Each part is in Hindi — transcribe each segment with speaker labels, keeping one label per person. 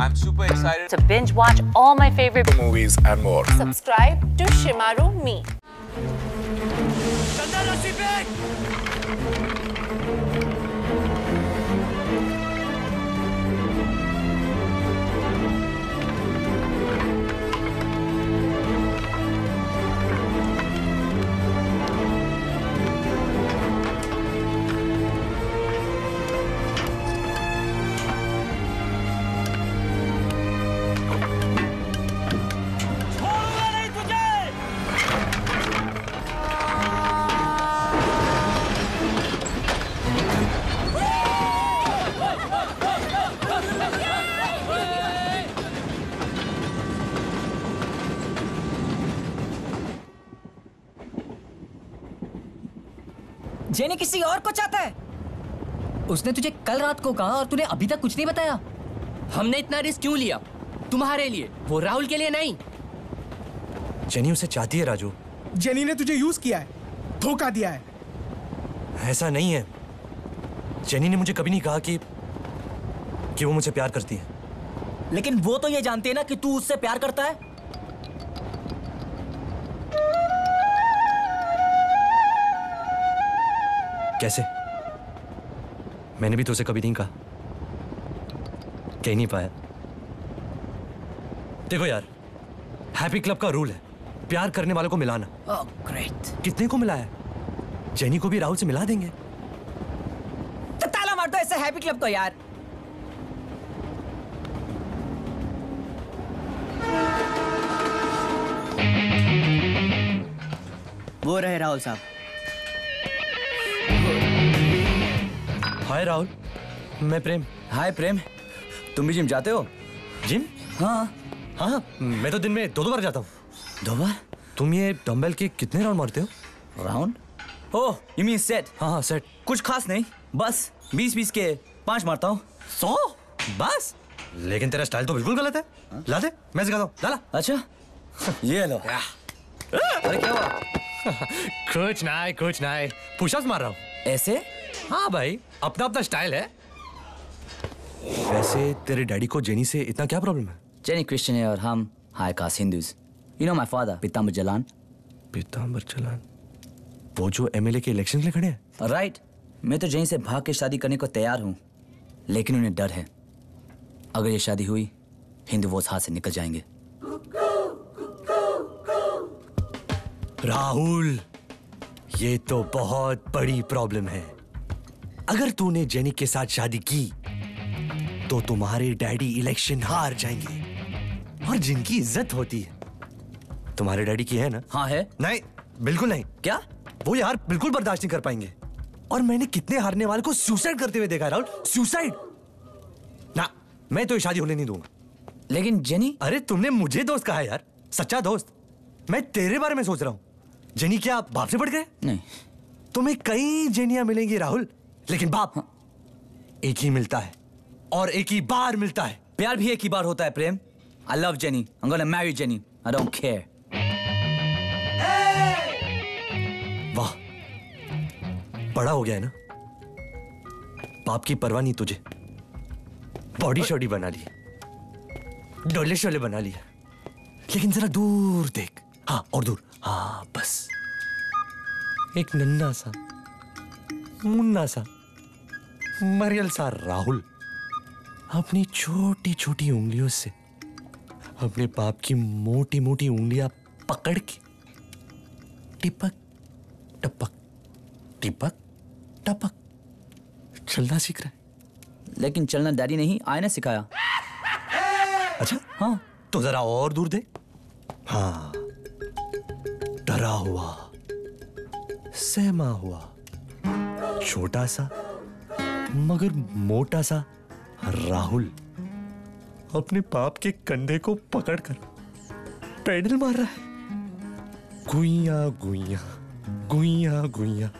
Speaker 1: I'm super excited.
Speaker 2: to binge watch all my favorite
Speaker 3: movies and more.
Speaker 4: Subscribe to Shimaru Me.
Speaker 5: जेनी किसी और को चाहता है? उसने तुझे कल रात को कहा और तूने अभी तक कुछ नहीं बताया।
Speaker 6: हमने इतना रिस्क क्यों लिया? तुम्हारे लिए वो राहुल के लिए नहीं।
Speaker 7: जेनी उसे चाहती है राजू।
Speaker 8: जेनी ने तुझे यूज़ किया है धोखा दिया है।
Speaker 7: ऐसा नहीं है। जेनी ने मुझे कभी नहीं कहा कि कि वो मुझे प्यार करती है।
Speaker 5: लेकिन वो तो ये जानती है ना कि तू उससे प्यार करता है।
Speaker 7: कैसे? मैंने भी तो उसे कभी नहीं कहा। कह नहीं पाया। देखो यार हैप्पी क्लब का रूल है प्यार करने वालों को मिलाना।
Speaker 5: ओह ग्रेट
Speaker 7: कितने को मिलाया जेनी को भी राहुल से मिला देंगे।
Speaker 5: तो ताला मार दो ऐसे हैप्पी क्लब को यार।
Speaker 6: वो रहे राहुल साहब।
Speaker 7: हाय राहुल मैं प्रेम।
Speaker 6: हाय प्रेम। तुम भी जिम जाते हो?
Speaker 7: जिम?
Speaker 6: हाँ।
Speaker 7: हाँ मैं तो दिन में दो दो बार जाता हूँ।
Speaker 6: दो बार?
Speaker 7: तुम ये डंबल के कितने राउंड मारते हो?
Speaker 6: Round oh you mean set
Speaker 7: हाँ हाँ सेट
Speaker 6: कुछ खास नहीं। बस बीस बीस के पाँच मारता हूँ।
Speaker 7: सौ? बस। लेकिन तेरा स्टाइल तो बिल्कुल गलत है। ला दे मैं सिखाता हूँ। ला ला।
Speaker 6: अच्छा। ये लो। अरे क्या हुआ?
Speaker 7: कुछ नहीं कुछ नहीं। पुशअप्स मार रहा हूँ।
Speaker 6: ऐसे?
Speaker 7: हाँ भाई अपना अपना स्टाइल है। वैसे तेरे डैडी को जेनी से इतना क्या प्रॉब्लम है?
Speaker 6: जेनी क्रिश्चियन है और हम high caste Hindus you know my father Pitambar Jalan
Speaker 7: Pitambar Chalan वो जो एमएलए के इलेक्शन के लिए खड़े हैं।
Speaker 6: राइट मैं तो जेनी से भाग के शादी करने को तैयार हूँ लेकिन उन्हें डर है। अगर ये शादी हुई हिंदू वो हाथ से निकल जाएँगे।
Speaker 7: राहुल ये तो बहुत बड़ी प्रॉब्लम है। अगर तूने जेनी के साथ शादी की तो तुम्हारे डैडी इलेक्शन हार जाएँगे। और जिनकी इज़्ज़त होती है। तुम्हारे डैडी की है ना?
Speaker 6: हाँ है।
Speaker 7: नहीं बिल्कुल नहीं।
Speaker 6: क्या?
Speaker 7: वो यार बिल्कुल बर्दाश्त नहीं कर पाएँगे। और मैंने कितने हारने वाले को सुसाइड करते हुए देखा है, राहुल। सुसाइड ना मैं तो ये शादी होने नहीं दूँगा।
Speaker 6: लेकिन जेनी
Speaker 7: अरे तुमने मुझे दोस्त कहा यार। सच्चा दोस्त। मैं तेरे बारे में सोच रहा हूँ। जेनी क्या बाप से बढ़ गए?
Speaker 6: नहीं।
Speaker 7: तुम्हें कई जेनिया मिलेंगी राहुल। लेकिन बाप हाँ एक ही मिलता है और एक ही बार मिलता है।
Speaker 6: प्यार भी एक ही बार होता है प्रेम। I love Jenny I gonna marry Jenny I don't care
Speaker 7: वाह बड़ा हो गया है ना? बाप की परवाह नहीं तुझे। बॉडी शॉडी बना ली। डोले शोले बना लिया लेकिन जरा दूर देख। हाँ और दूर। हाँ बस। एक नन्ना सा मुन्ना सा। मरियल सा राहुल। अपनी छोटी छोटी उंगलियों से अपने पाप की मोटी मोटी उंगलियाँ पकड़ के टिपक टपक टिपक टपक चलना सीख रहा है।
Speaker 6: लेकिन चलना डैडी नहीं आए ने सिखाया।
Speaker 7: अच्छा
Speaker 6: हाँ
Speaker 7: तो जरा और दूर दे। हाँ डरा हुआ सहमा हुआ छोटा सा मगर मोटा सा राहुल अपने पाप के कंधे को पकड़कर पैडल मार रहा है। गुइया गुइया गुइया गुइया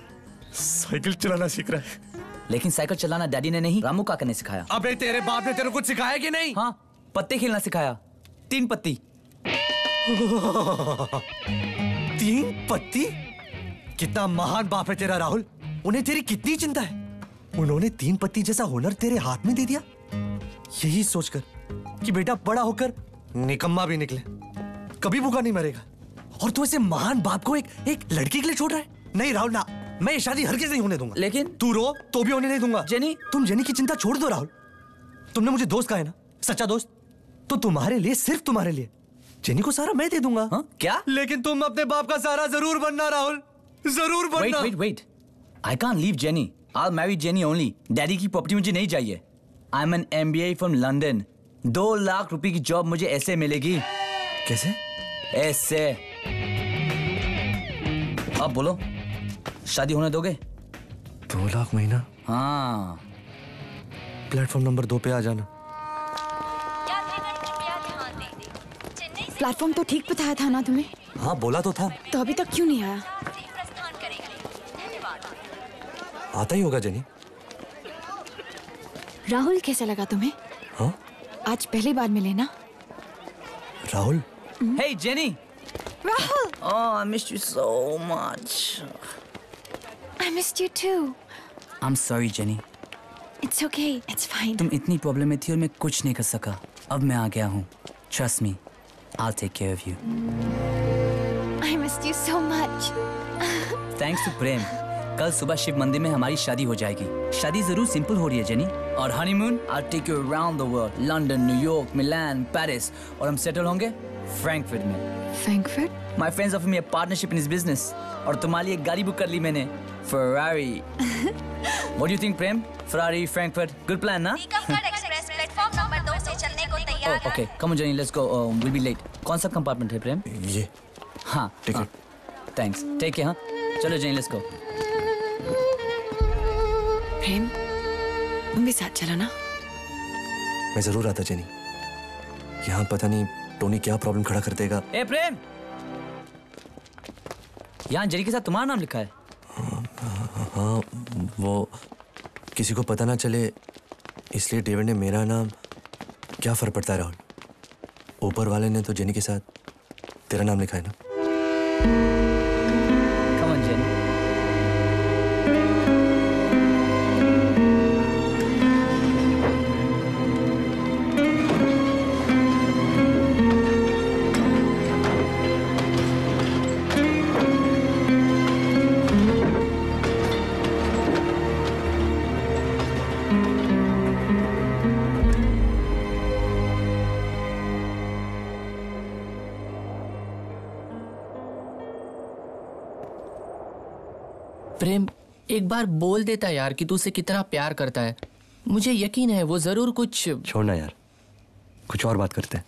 Speaker 7: साइकिल चलाना सीख रहा है।
Speaker 6: लेकिन साइकिल चलाना डैडी ने नहीं रामू काका ने सिखाया।
Speaker 7: अबे तेरे बाप ने तेरे को कुछ सिखाया कि नहीं?
Speaker 6: हाँ पत्ते खेलना सिखाया तीन पत्ती।
Speaker 7: तीन पत्ती? कितना महान बाप है तेरा राहुल उन्हें तेरी कितनी चिंता है? उन्होंने तीन पत्ती जैसा हुनर तेरे हाथ में दे दिया। यही सोचकर कि बेटा बड़ा होकर निकम्मा भी निकले। कभी भूखा नहीं मरेगा। और तू ऐसे महान बाप को एक एक लड़की के लिए छोड़ रहा है? नहीं राहुल ना मैं ये शादी हरगिज नहीं होने दूँगा।
Speaker 6: लेकिन-
Speaker 7: तू रो तो भी होने नहीं दूँगा।
Speaker 6: जेनी-
Speaker 7: तुम जेनी की चिंता छोड़ दो राहुल। तुमने मुझे दोस्त कहा है ना? सच्चा दोस्त? तो तुम्हारे लिए सिर्फ़ तुम्हारे लिए। जेनी को सारा मैं दे दूँगा।
Speaker 6: हाँ क्या?
Speaker 7: लेकिन तुम अपने बाप का सारा ज़रूर बनना राहुल। ज़रूर
Speaker 6: वेट
Speaker 7: बनना
Speaker 6: wait wait I can't leave Jenny I marry Jenny only daddy की प्रॉपर्टी मुझे नहीं चाहिए. I am an M B I from London दो लाख रुपए की जॉब मुझे ऐसे मिलेगी.
Speaker 7: कैसे?
Speaker 6: ऐसे. अब बोलो. शादी होने दोगे?
Speaker 7: दो लाख महीना?
Speaker 6: हाँ.
Speaker 7: प्लेटफॉर्म नंबर दो पे आ जाना.
Speaker 1: प्लेटफॉर्म तो ठीक बताया था ना तुम्हें?
Speaker 7: हाँ बोला तो था.
Speaker 1: तो अभी तक क्यों नहीं आया?
Speaker 7: आता ही होगा जेनी।
Speaker 1: राहुल कैसा लगा तुम्हें?
Speaker 7: हाँ?
Speaker 1: आज पहली बार मिले ना?
Speaker 7: Rahul?
Speaker 6: Hey Jenny
Speaker 1: Rahul!
Speaker 6: Oh I missed you so much.
Speaker 1: I missed you too
Speaker 6: I'm sorry Jenny.
Speaker 1: It's okay it's fine
Speaker 6: तुम इतनी प्रॉब्लम में थी और मैं कुछ नहीं कर सका। अब मैं आ गया हूँ। Trust me I'll take care of you.
Speaker 1: I missed you so much
Speaker 6: thanks to Prem. कल सुबह शिव मंदिर में हमारी शादी हो जाएगी। शादी ज़रूर सिंपल हो रही है जेनी। और honeymoon I take you around the world London New York Milan Paris और हम सेटल होंगे फ्रैंकफर्ट में।
Speaker 1: Frankfurt
Speaker 6: my friends offer me a partnership in इस बिज़नेस और तुम्हारे लिए गाड़ी बुक कर ली मैंने Ferrari what do you think Prem Ferrari Frankfurt good plan ना
Speaker 2: एक्सप्रेस प्लेटफॉर्म नंबर दो से चलने को तैयार है
Speaker 6: okay come on Jenny let's go will be late कौन सा कंपार्टमेंट है प्रेम
Speaker 7: ये।
Speaker 6: हाँ
Speaker 7: टिकट
Speaker 6: थैंक्स टेक केयर हाँ। चलो जेनी लेट्स गो
Speaker 1: प्रेम तुम भी साथ चलो ना।
Speaker 7: मैं ज़रूर आता जेनी। यहाँ पता नहीं टोनी क्या प्रॉब्लम खड़ा कर देगा।
Speaker 6: ए प्रेम! यहाँ जेरी के साथ तुम्हारा नाम लिखा है।
Speaker 7: हाँ वो किसी को पता ना चले इसलिए डेविड ने मेरा नाम क्या फ़र्क पड़ता है राहुल ऊपर वाले ने तो जेनी के साथ तेरा नाम लिखा है ना?
Speaker 3: प्रेम एक बार बोल देता यार कि तू उसे कितना प्यार करता है। मुझे यकीन है वो ज़रूर कुछ
Speaker 7: छोड़ना यार। कुछ और बात करते हैं।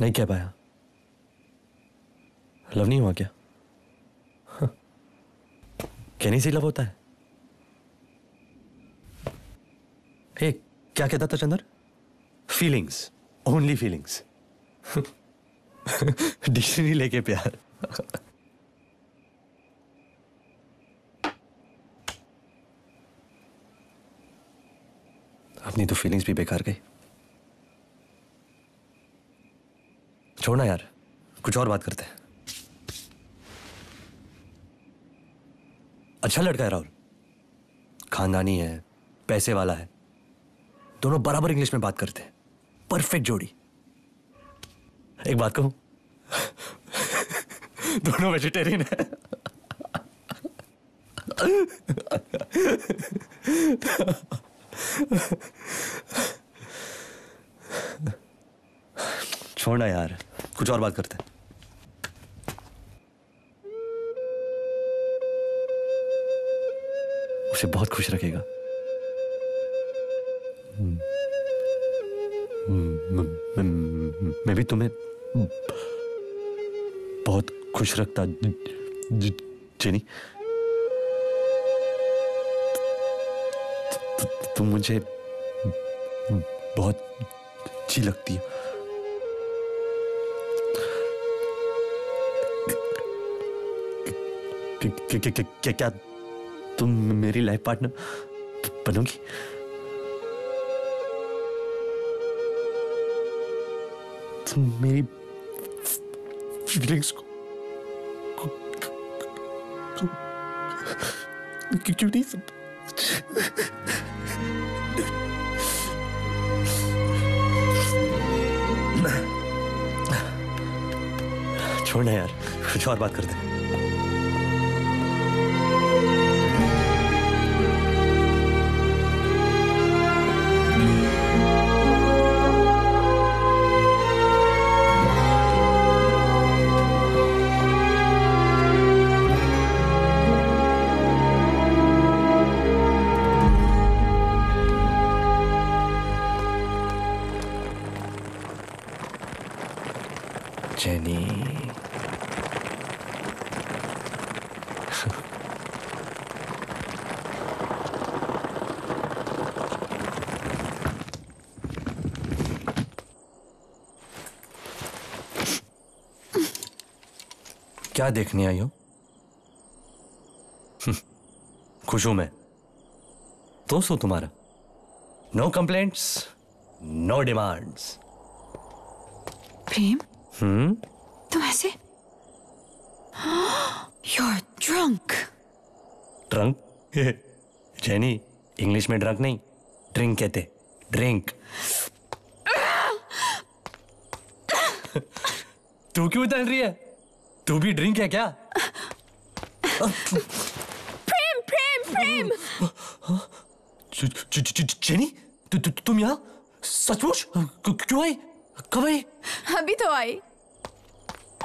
Speaker 7: नहीं कह पाया। लव नहीं हुआ क्या। कहने से लव होता है। हे, क्या कहता था Chandar? Feelings only feelings dictionary लेके प्यार। अपनी तो फीलिंग्स भी बेकार गई। छोड़ना यार, कुछ और बात करते हैं। अच्छा लड़का है राहुल। खानदानी है, पैसे वाला है। दोनों बराबर इंग्लिश में बात करते हैं। परफेक्ट जोड़ी। एक बात कहूँ? दोनों वेजिटेरियन है। छोड़ना यार कुछ और बात करते हैं। उसे बहुत खुश रखेगा। हम्म, हम्म, मैं- मैं भी तुम्हें बहुत खुश रखता जेनी तुम मुझे बहुत अच्छी लगती है। क्या- क्या- तुम मेरी लाइफ पार्टनर बनोगी? तुम मेरी फीलिंग्स को क्यों नहीं सब छोड़ना यार। कुछ और बात करते हैं। क्या देखने आई हो? खुश हूँ मैं। दोस्त हूँ तुम्हारा। No complaints no demands
Speaker 1: Prem?
Speaker 7: Hmm.
Speaker 1: तुम ऐसे? You're drunk.
Speaker 7: Drunk Jenny English में ड्रंक नहीं। ड्रिंक कहते ड्रिंक तू क्यों तल रही है? तू भी ड्रिंक है क्या?
Speaker 1: प्रेम प्रेम प्रेम।
Speaker 7: जेनी तु, तु, तुम यहाँ? सचमुच? क्यों आई? कब आई?
Speaker 1: अभी तो आई।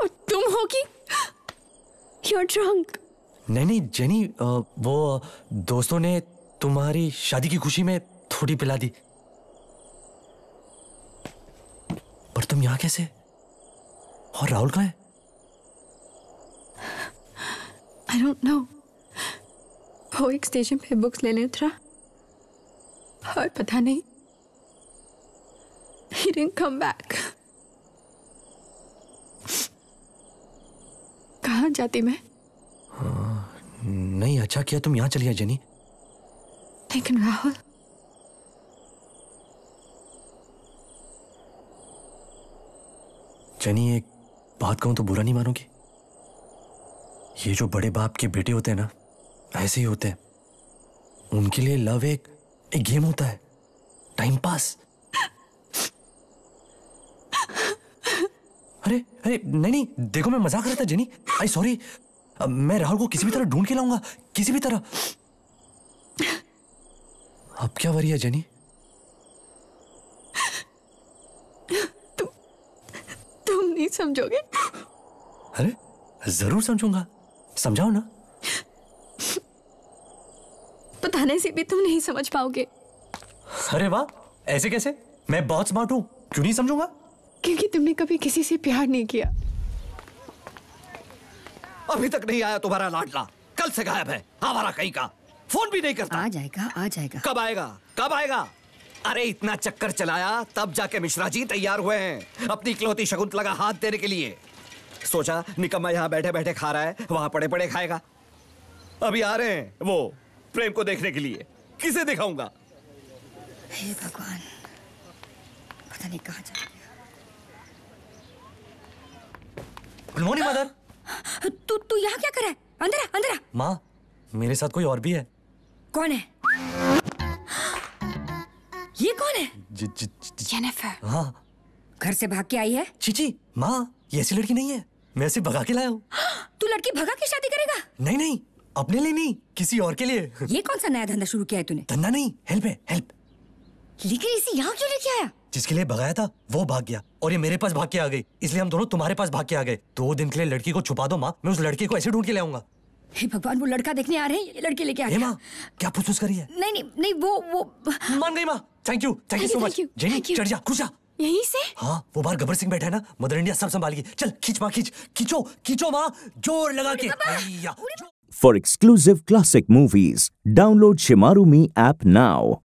Speaker 1: और तुम हो कि You're drunk.
Speaker 7: नहीं नहीं जेनी वो दोस्तों ने तुम्हारी शादी की खुशी में थोड़ी पिला दी। पर तुम यहाँ कैसे? और राहुल कहाँ है?
Speaker 1: I don't know. वो एक स्टेशन पे बुक्स लेने उतरा और पता नहीं He didn't come back. कहाँ जाती मैं?
Speaker 7: नहीं अच्छा किया तुम यहाँ चली आई जेनी।
Speaker 1: लेकिन राहुल।
Speaker 7: जेनी एक बात कहूँ तो बुरा नहीं मानोगी? ये जो बड़े बाप के बेटे होते हैं ना ऐसे ही होते हैं। उनके लिए लव एक एक गेम होता है। टाइम पास अरे अरे नहीं नहीं देखो मैं मज़ाक कर रहा था जेनी। आई सॉरी मैं राहुल को किसी भी तरह ढूंढ के लाऊँगा किसी भी तरह। अब क्या वरी है जेनी?
Speaker 1: तुम नहीं समझोगे?
Speaker 7: अरे ज़रूर समझूँगा। समझाओ ना।
Speaker 1: बताने से भी तुम नहीं समझ पाओगे।
Speaker 7: अरे वाह ऐसे कैसे? मैं बहुत स्मार्ट हूँ क्यों नहीं समझूँगा?
Speaker 1: क्योंकि तुमने कभी किसी से प्यार नहीं किया।
Speaker 9: अभी तक नहीं आया तुम्हारा लाडला। कल से गायब है आवारा कहीं का। फ़ोन भी नहीं करता।
Speaker 10: आ जाएगा आ जाएगा।
Speaker 9: कब आएगा? कब आएगा? अरे इतना चक्कर चलाया तब जाके मिश्रा जी तैयार हुए हैं अपनी इकलौती शकुंतला का हाथ देने के लिए। सोचा निकम्मा यहाँ बैठे बैठे खा रहा है वहाँ पड़े पड़े खाएगा। अभी आ रहे हैं वो प्रेम को देखने के लिए। किसे दिखाऊँगा?
Speaker 10: हे भगवान पता नहीं कहाँ जा
Speaker 7: गुड मॉर्निंग मदर
Speaker 10: तू तू यहाँ क्या कर रहा है? अंदर आ, अंदर आ।
Speaker 7: माँ मेरे साथ कोई और भी है?
Speaker 10: कौन है? ये कौन है?
Speaker 7: ज, ज, ज,
Speaker 1: जेनिफर
Speaker 7: हाँ।
Speaker 10: घर से भाग के आई है?
Speaker 7: चीची माँ। ये ऐसी लड़की नहीं है। मैं ऐसे भगा के लाया हूँ।
Speaker 10: तू लड़की भगा के शादी करेगा?
Speaker 7: नहीं नहीं अपने लिए नहीं किसी और के लिए।
Speaker 10: ये कौन सा नया धंधा शुरू किया है तूने?
Speaker 7: धंधा नहीं हेल्प है हेल्प
Speaker 10: लेकिन इसे यहाँ क्यों लेके आया?
Speaker 7: जिसके लिए भगाया था वो भाग गया। और ये मेरे पास भाग के आ गई। इसलिए हम दोनों तुम्हारे पास भाग के आ गए। दो दिन के लिए लड़की को छुपा दो माँ मैं उस लड़के को ऐसे ढूंढ के ले आऊँगा।
Speaker 10: हे भगवान वो लड़का देखने आ रहे हैं ये लड़के लेके आ
Speaker 7: हे
Speaker 10: गया।
Speaker 7: माँ क्या पूछ करी है?
Speaker 10: नहीं नहीं नहीं वो वो
Speaker 7: मान गई माँ। Thank you thank you so much Jenny चढ़ जा खुश जा।
Speaker 1: यहीं से?
Speaker 7: हाँ वो बाहर गबर सिंह बैठा है ना मदर इंडिया सब संभालेगी चल खींच माँ खींच खींचो खींचो माँ ज़ोर लगा के। For exclusive
Speaker 11: classic movies download Shemaroo me app now app now.